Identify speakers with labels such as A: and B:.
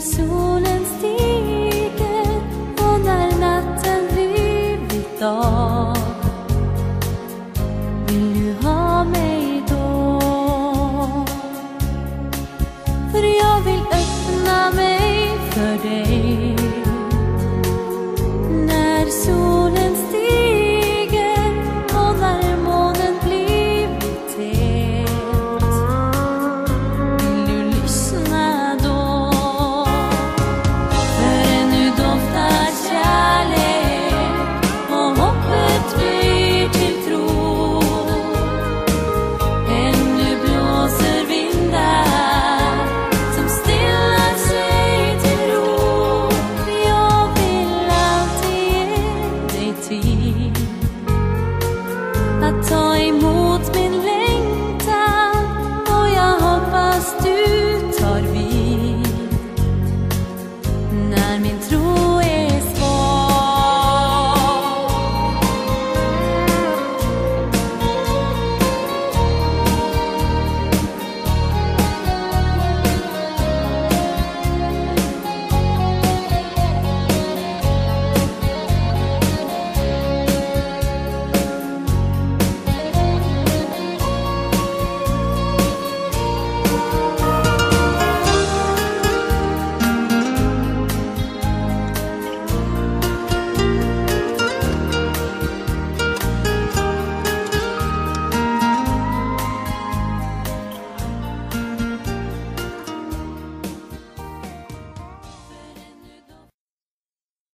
A: soon. tid. Att ta emot min längtan och jag hoppas du tar vid. När min tro